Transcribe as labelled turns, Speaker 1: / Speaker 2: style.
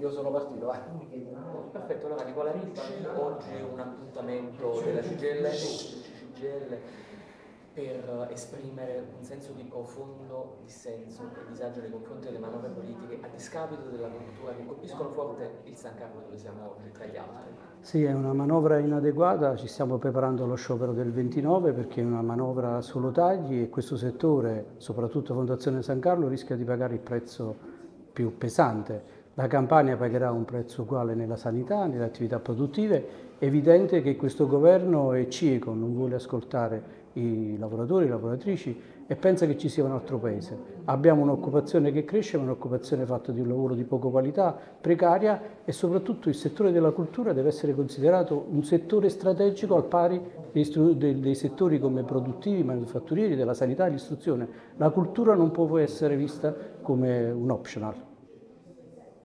Speaker 1: io sono partito, vai.
Speaker 2: Perfetto, allora Nicola Ricci, oggi un appuntamento della CGL, CGL per esprimere un senso di profondo dissenso e disagio nei confronti delle manovre politiche a discapito della cultura che colpiscono forte il San Carlo dove siamo oggi tra gli altri.
Speaker 3: Sì, è una manovra inadeguata, ci stiamo preparando allo sciopero del 29 perché è una manovra solo tagli e questo settore, soprattutto Fondazione San Carlo, rischia di pagare il prezzo più pesante. La Campania pagherà un prezzo uguale nella sanità, nelle attività produttive. È evidente che questo governo è cieco, non vuole ascoltare i lavoratori, le lavoratrici e pensa che ci sia un altro paese. Abbiamo un'occupazione che cresce, ma un'occupazione fatta di un lavoro di poca qualità, precaria e soprattutto il settore della cultura deve essere considerato un settore strategico al pari dei, dei settori come produttivi, manifatturieri, della sanità e dell'istruzione. La cultura non può essere vista come un optional.